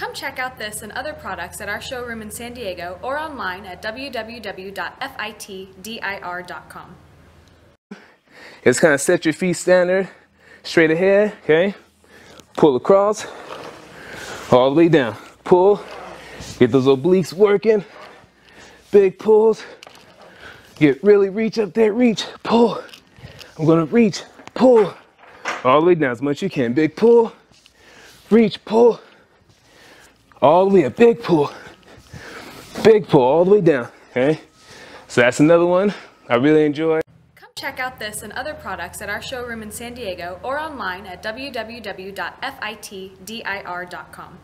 Come check out this and other products at our showroom in San Diego or online at www.fitdir.com. Just kind of set your feet standard, straight ahead, okay? Pull across, all the way down. Pull, get those obliques working. Big pulls. Get really reach up there, reach, pull. I'm gonna reach, pull, all the way down as much as you can. Big pull, reach, pull, all the way up, big pull, big pull, all the way down, okay? So that's another one I really enjoy. Come check out this and other products at our showroom in San Diego or online at www.fitdir.com.